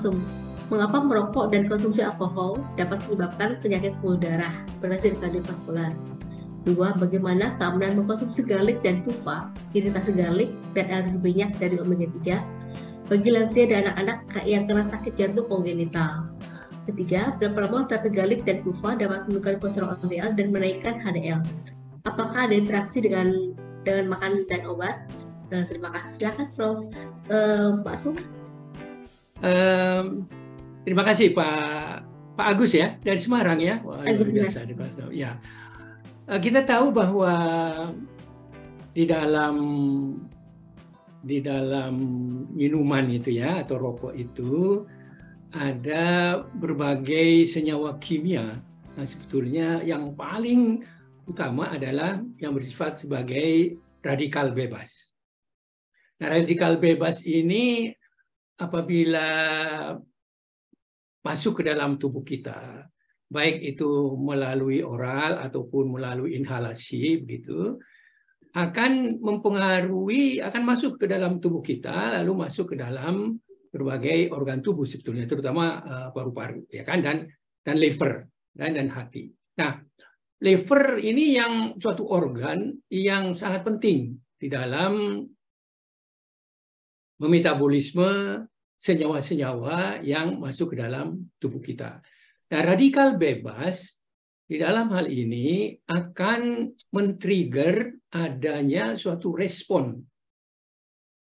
Maksum, mengapa merokok dan konsumsi alkohol dapat menyebabkan penyakit pembuluh darah, hipertensi kardiovaskular? Dua, bagaimana keamanan mengkonsumsi garlic dan tufa, iritasi garlic, dan alergi minyak dari omega 3 bagi lansia dan anak-anak yang kena sakit jantung kongenital. Ketiga, berapa lama terapi garlic dan tufa dapat menurunkan kolesterol LDL dan menaikkan HDL? Apakah ada interaksi dengan dengan makan dan obat? Uh, terima kasih. Silakan, Prof. Uh, Pak Sum. Um, terima kasih Pak Pak Agus ya dari Semarang ya. Wah, Agus biasa, ya. Uh, kita tahu bahwa di dalam di dalam minuman itu ya atau rokok itu ada berbagai senyawa kimia. Nah, sebetulnya yang paling utama adalah yang bersifat sebagai radikal bebas. Nah, radikal bebas ini apabila masuk ke dalam tubuh kita, baik itu melalui oral ataupun melalui inhalasi begitu, akan mempengaruhi akan masuk ke dalam tubuh kita lalu masuk ke dalam berbagai organ tubuh sebetulnya terutama uh, paru-paru ya kan dan dan liver dan dan hati. Nah, liver ini yang suatu organ yang sangat penting di dalam memetabolisme senyawa-senyawa yang masuk ke dalam tubuh kita. Nah, radikal bebas di dalam hal ini akan men-trigger adanya suatu respon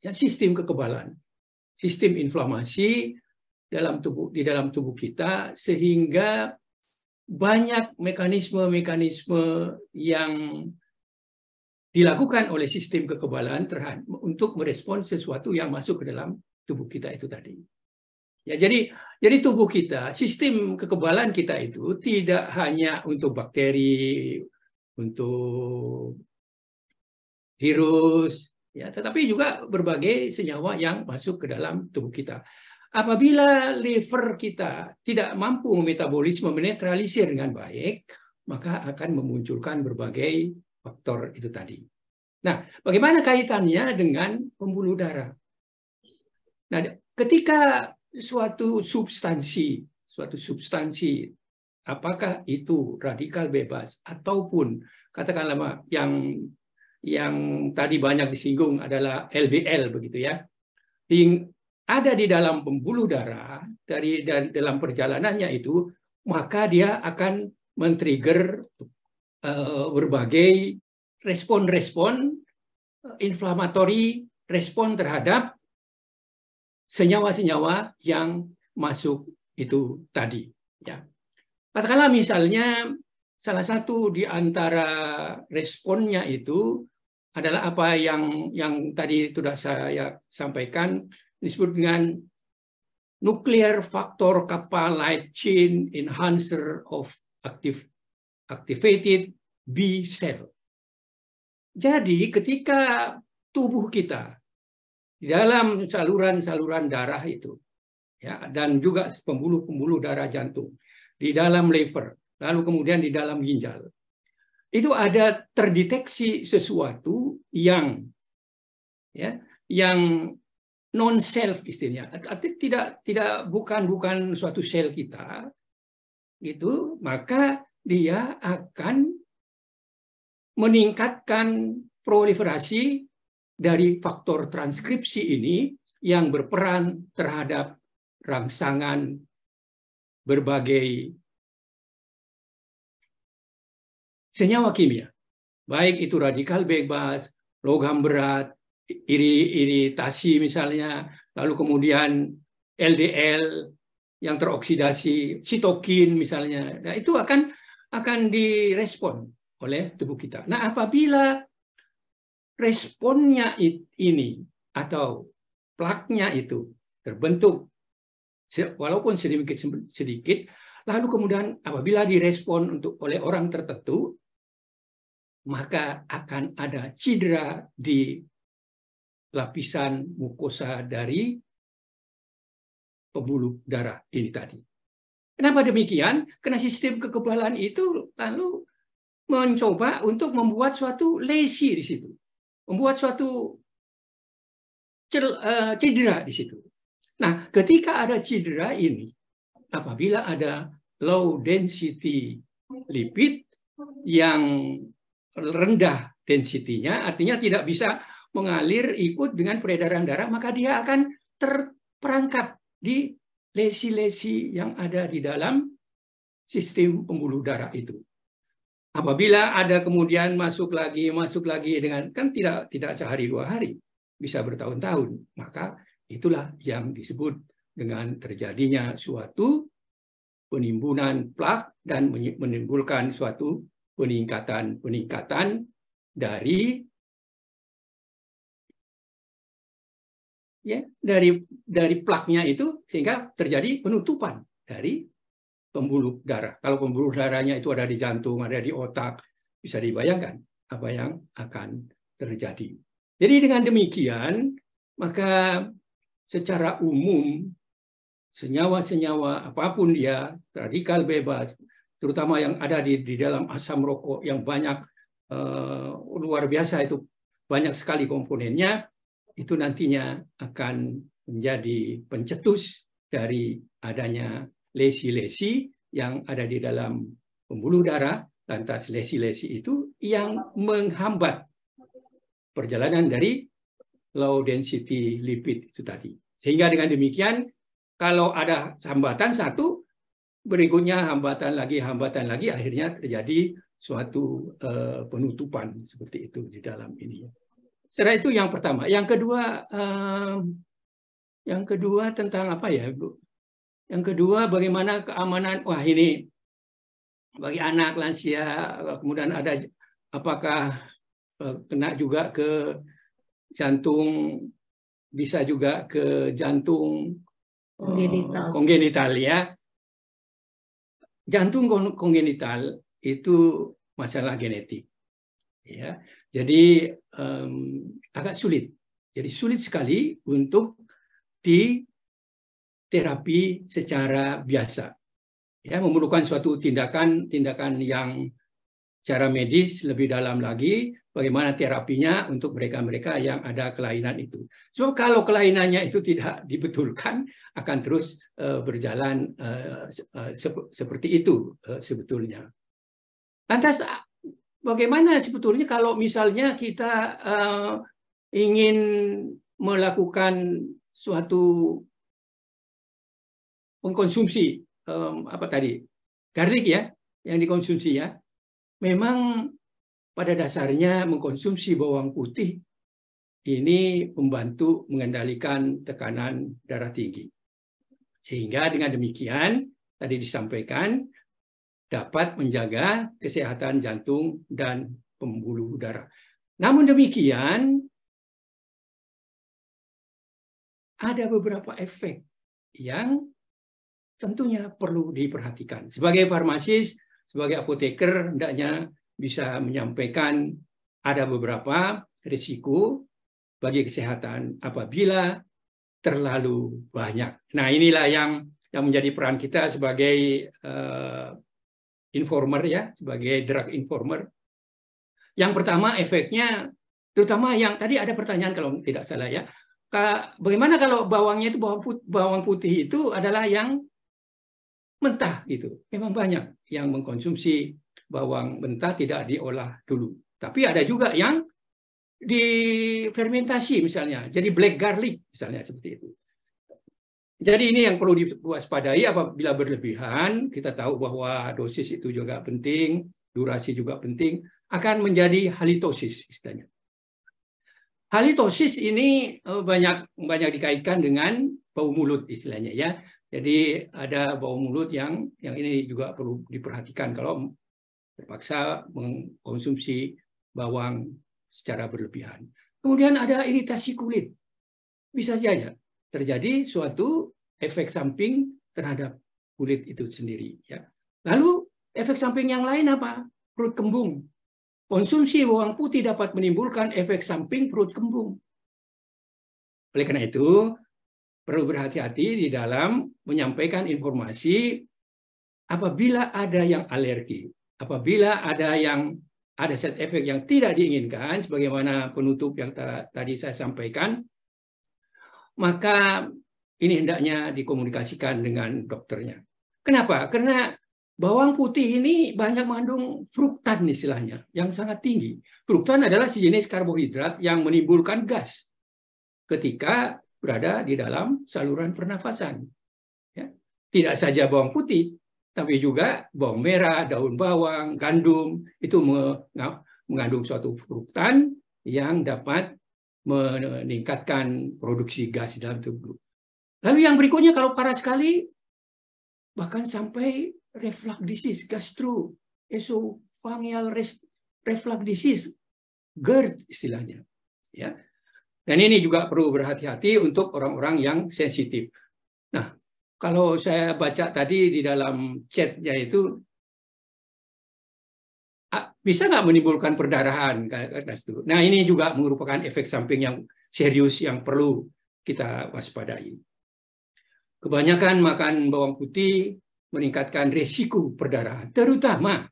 ya sistem kekebalan, sistem inflamasi dalam tubuh di dalam tubuh kita sehingga banyak mekanisme-mekanisme yang dilakukan oleh sistem kekebalan terhadap untuk merespon sesuatu yang masuk ke dalam tubuh kita itu tadi. Ya, jadi jadi tubuh kita, sistem kekebalan kita itu tidak hanya untuk bakteri, untuk virus, ya, tetapi juga berbagai senyawa yang masuk ke dalam tubuh kita. Apabila liver kita tidak mampu memetabolisme menetralisir dengan baik, maka akan memunculkan berbagai faktor itu tadi. Nah, bagaimana kaitannya dengan pembuluh darah? Nah, ketika suatu substansi, suatu substansi, apakah itu radikal bebas ataupun katakanlah yang yang tadi banyak disinggung adalah LDL begitu ya, yang ada di dalam pembuluh darah dari dan dalam perjalanannya itu, maka dia akan men-trigger berbagai respon-respon inflamatori, respon terhadap senyawa-senyawa yang masuk itu tadi. Ya. Katakanlah misalnya salah satu di antara responnya itu adalah apa yang yang tadi sudah saya sampaikan disebut dengan nuclear factor kappa light chain enhancer of active activated B cell. Jadi ketika tubuh kita di dalam saluran-saluran darah itu ya dan juga pembuluh-pembuluh darah jantung di dalam liver lalu kemudian di dalam ginjal itu ada terdeteksi sesuatu yang ya yang non self istilahnya tidak tidak bukan bukan suatu sel kita itu maka dia akan meningkatkan proliferasi dari faktor transkripsi ini yang berperan terhadap rangsangan berbagai senyawa kimia, baik itu radikal bebas, logam berat, iri, iritasi misalnya, lalu kemudian LDL yang teroksidasi, sitokin misalnya, nah itu akan akan direspon oleh tubuh kita. Nah apabila responnya ini atau plaknya itu terbentuk walaupun sedikit sedikit lalu kemudian apabila direspon untuk oleh orang tertentu maka akan ada cedera di lapisan mukosa dari pembuluh darah ini tadi. Kenapa demikian? Karena sistem kekebalan itu lalu mencoba untuk membuat suatu lesi di situ membuat suatu eh, cedera di situ. Nah, ketika ada cedera ini, apabila ada low density lipid yang rendah densitinya, artinya tidak bisa mengalir ikut dengan peredaran darah, maka dia akan terperangkap di lesi-lesi yang ada di dalam sistem pembuluh darah itu. Apabila ada kemudian masuk lagi, masuk lagi dengan kan tidak tidak sehari dua hari, bisa bertahun-tahun, maka itulah yang disebut dengan terjadinya suatu penimbunan plak dan menimbulkan suatu peningkatan-peningkatan dari ya dari dari plaknya itu sehingga terjadi penutupan dari pembuluh darah. Kalau pembuluh darahnya itu ada di jantung, ada di otak, bisa dibayangkan apa yang akan terjadi. Jadi dengan demikian, maka secara umum senyawa-senyawa apa pun dia, radikal bebas, terutama yang ada di, di dalam asam rokok yang banyak uh, luar biasa itu banyak sekali komponennya, itu nantinya akan menjadi pencetus dari adanya lesi-lesi yang ada di dalam pembuluh darah, lantas lesi-lesi itu yang menghambat perjalanan dari low density lipid itu tadi. Sehingga dengan demikian, kalau ada hambatan satu, berikutnya hambatan lagi, hambatan lagi, akhirnya terjadi suatu uh, penutupan seperti itu di dalam ini. Setelah itu yang pertama. Yang kedua, uh, yang kedua tentang apa ya, Bu? Yang kedua, bagaimana keamanan? Wah ini bagi anak lansia, kemudian ada apakah uh, kena juga ke jantung bisa juga ke jantung kongenital, uh, kongenital ya. Jantung kongenital itu masalah genetik. Ya. Jadi um, agak sulit. Jadi sulit sekali untuk di terapi secara biasa. Ya, memerlukan suatu tindakan-tindakan yang secara medis lebih dalam lagi bagaimana terapinya untuk mereka-mereka yang ada kelainan itu. Sebab kalau kelainannya itu tidak dibetulkan akan terus uh, berjalan uh, sep seperti itu uh, sebetulnya. Lantas bagaimana sebetulnya kalau misalnya kita uh, ingin melakukan suatu mengkonsumsi um, apa tadi garlic ya yang dikonsumsi ya memang pada dasarnya mengkonsumsi bawang putih ini membantu mengendalikan tekanan darah tinggi. Sehingga dengan demikian tadi disampaikan dapat menjaga kesehatan jantung dan pembuluh darah. Namun demikian ada beberapa efek yang tentunya perlu diperhatikan. Sebagai farmasis, sebagai apoteker hendaknya bisa menyampaikan ada beberapa risiko bagi kesehatan apabila terlalu banyak. Nah, inilah yang yang menjadi peran kita sebagai uh, informer ya, sebagai drug informer. Yang pertama efeknya terutama yang tadi ada pertanyaan kalau tidak salah ya. Bagaimana kalau bawangnya itu bawang putih, bawang putih itu adalah yang mentah gitu. Memang banyak yang mengkonsumsi bawang mentah tidak diolah dulu. Tapi ada juga yang difermentasi misalnya, jadi black garlic misalnya seperti itu. Jadi ini yang perlu diwaspadai apabila berlebihan, kita tahu bahwa dosis itu juga penting, durasi juga penting, akan menjadi halitosis istilahnya. Halitosis ini eh, banyak banyak dikaitkan dengan bau mulut istilahnya ya. Jadi ada bau mulut yang yang ini juga perlu diperhatikan kalau terpaksa mengkonsumsi bawang secara berlebihan. Kemudian ada iritasi kulit. Bisa saja terjadi suatu efek samping terhadap kulit itu sendiri. Ya. Lalu efek samping yang lain apa? Perut kembung. Konsumsi bawang putih dapat menimbulkan efek samping perut kembung. Oleh karena itu, perlu berhati-hati di dalam menyampaikan informasi apabila ada yang alergi, apabila ada yang ada set efek yang tidak diinginkan, sebagaimana penutup yang tadi saya sampaikan, maka ini hendaknya dikomunikasikan dengan dokternya. Kenapa? Karena bawang putih ini banyak mengandung fruktan istilahnya yang sangat tinggi. Fruktan adalah sejenis karbohidrat yang menimbulkan gas ketika berada di dalam saluran pernafasan. Ya. Tidak saja bawang putih, tapi juga bawang merah, daun bawang, gandum itu mengandung suatu fruktan yang dapat meningkatkan produksi gas dalam tubuh. Lalu yang berikutnya kalau parah sekali bahkan sampai reflux disease, gastro esophageal reflux disease, GERD istilahnya. Ya. Dan ini juga perlu berhati-hati untuk orang-orang yang sensitif. Nah, kalau saya baca tadi di dalam chatnya itu bisa nggak menimbulkan perdarahan Nah ini juga merupakan efek samping yang serius yang perlu kita waspadai. Kebanyakan makan bawang putih meningkatkan risiko perdarahan, terutama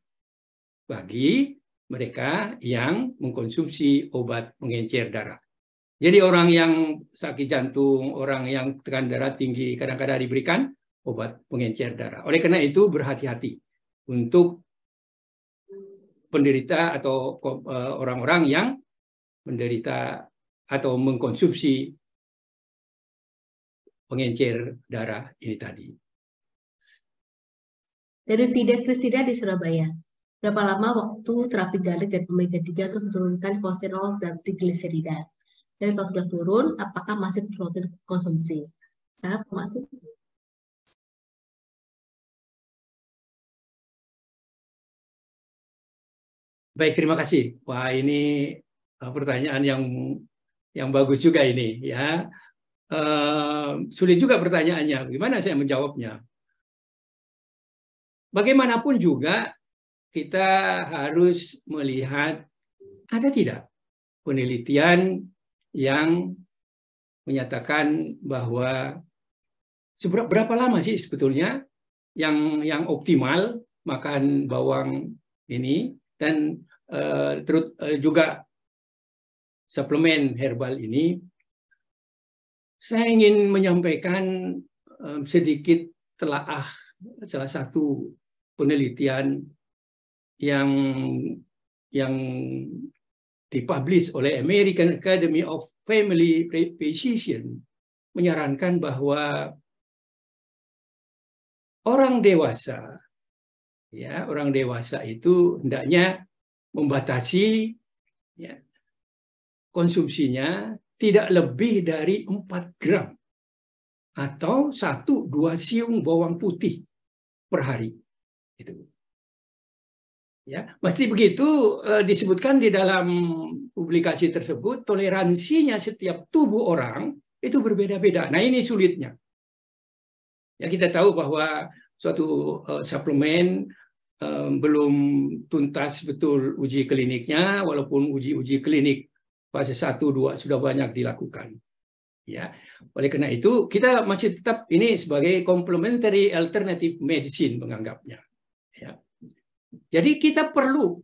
bagi mereka yang mengkonsumsi obat mengencer darah. Jadi orang yang sakit jantung, orang yang tekanan darah tinggi, kadang-kadang diberikan obat pengencer darah. Oleh karena itu berhati-hati untuk penderita atau eh, orang-orang yang menderita atau mengkonsumsi pengencer darah ini tadi. Dari Vida Kristina di Surabaya. Berapa lama waktu terapi galik dan omega 3 untuk menurunkan kolesterol dan trigliserida? Dan kalau sudah turun, apakah masih perlu konsumsi? Sangat masuk. Baik, terima kasih. Wah, ini eh, pertanyaan yang yang bagus juga ini ya. Uh, sulit juga pertanyaannya. Gimana saya menjawabnya? Bagaimanapun juga kita harus melihat ada tidak penelitian yang menyatakan bahwa seberapa lama sih sebetulnya yang yang optimal makan bawang ini dan uh, terus uh, juga suplemen herbal ini saya ingin menyampaikan um, sedikit telaah salah satu penelitian yang yang dipublish oleh American Academy of Family Physician menyarankan bahwa orang dewasa ya orang dewasa itu hendaknya membatasi ya, konsumsinya tidak lebih dari 4 gram atau satu dua siung bawang putih per hari. Itu. Ya, mesti begitu eh, disebutkan di dalam publikasi tersebut toleransinya setiap tubuh orang itu berbeda-beda. Nah, ini sulitnya. Ya kita tahu bahwa suatu uh, suplemen belum tuntas betul uji kliniknya, walaupun uji-uji klinik fase 1, 2 sudah banyak dilakukan. Ya, oleh karena itu kita masih tetap ini sebagai complementary alternative medicine menganggapnya. Ya. Jadi kita perlu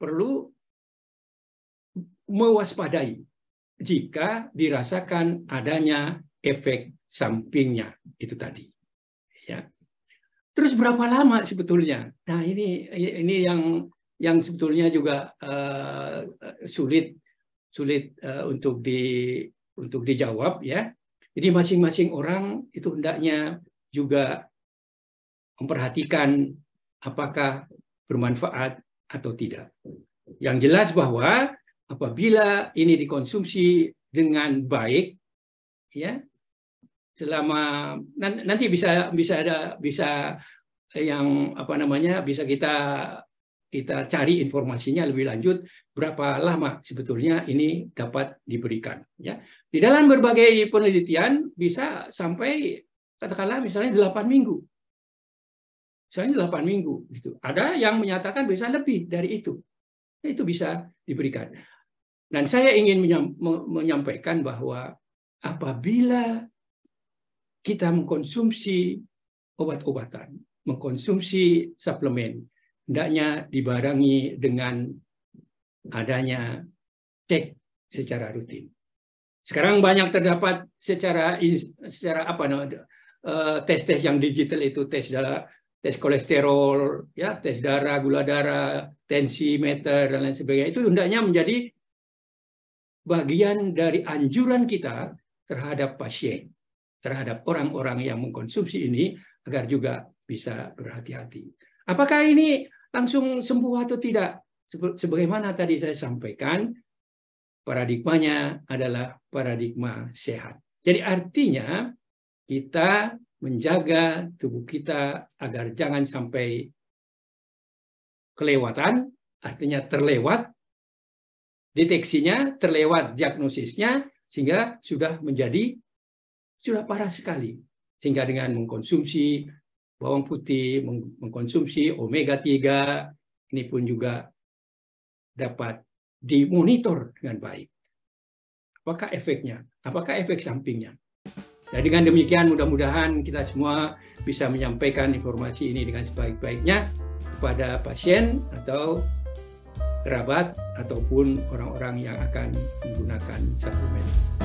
perlu mewaspadai jika dirasakan adanya efek sampingnya itu tadi. Ya. Terus berapa lama sebetulnya? Nah ini ini yang yang sebetulnya juga uh, sulit sulit uh, untuk di untuk dijawab ya. Jadi masing-masing orang itu hendaknya juga memperhatikan apakah bermanfaat atau tidak. Yang jelas bahwa apabila ini dikonsumsi dengan baik ya selama nanti bisa bisa ada bisa yang apa namanya bisa kita kita cari informasinya lebih lanjut berapa lama sebetulnya ini dapat diberikan ya. Di dalam berbagai penelitian bisa sampai katakanlah misalnya 8 minggu. Misalnya 8 minggu gitu. Ada yang menyatakan bisa lebih dari itu. Itu bisa diberikan. Dan saya ingin menyampaikan bahwa apabila kita mengkonsumsi obat-obatan, mengkonsumsi suplemen, hendaknya dibarengi dengan adanya cek secara rutin. Sekarang banyak terdapat secara secara apa namanya eh, tes-tes yang digital itu tes darah, tes kolesterol, ya tes darah, gula darah, tensimeter dan lain sebagainya. Itu hendaknya menjadi bagian dari anjuran kita terhadap pasien, terhadap orang-orang yang mengkonsumsi ini agar juga bisa berhati-hati. Apakah ini langsung sembuh atau tidak? Sebagaimana tadi saya sampaikan, paradigmanya adalah paradigma sehat. Jadi artinya kita menjaga tubuh kita agar jangan sampai kelewatan, artinya terlewat deteksinya, terlewat diagnosisnya, sehingga sudah menjadi sudah parah sekali. Sehingga dengan mengkonsumsi bawang putih, mengkonsumsi omega 3, ini pun juga dapat dimonitor dengan baik. Apakah efeknya? Apakah efek sampingnya? Dan dengan demikian mudah-mudahan kita semua bisa menyampaikan informasi ini dengan sebaik-baiknya kepada pasien atau kerabat ataupun orang-orang yang akan menggunakan suplemen.